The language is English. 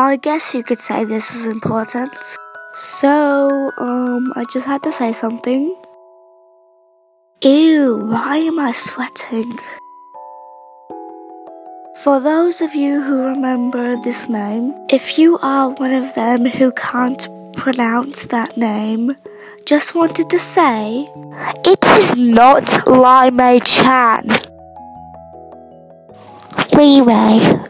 I guess you could say this is important. So, um, I just had to say something. Ew, why am I sweating? For those of you who remember this name, if you are one of them who can't pronounce that name, just wanted to say, it is not Lime Chan. Leeway.